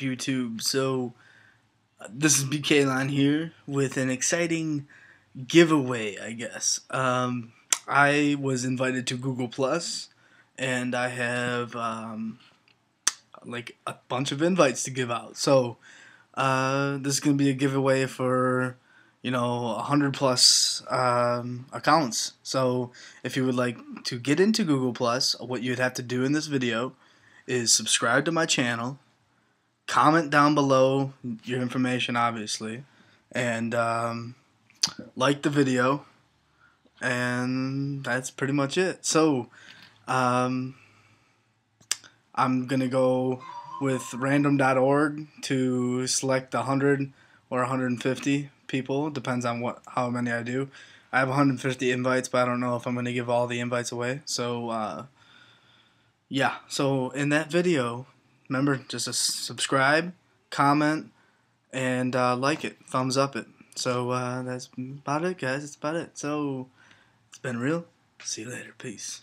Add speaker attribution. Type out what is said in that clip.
Speaker 1: YouTube? So, this is BK Line here with an exciting giveaway, I guess. Um, I was invited to Google Plus, and I have um, like a bunch of invites to give out. So, uh, this is gonna be a giveaway for you know 100 plus um, accounts. So, if you would like to get into Google Plus, what you'd have to do in this video is subscribe to my channel, comment down below your information, obviously, and um, like the video, and that's pretty much it. So, um, I'm gonna go with random.org to select 100 or 150 people. Depends on what how many I do. I have 150 invites, but I don't know if I'm gonna give all the invites away. So. Uh, yeah, so in that video, remember just to subscribe, comment, and uh, like it, thumbs up it. So uh, that's about it, guys. That's about it. So it's been real. See you later. Peace.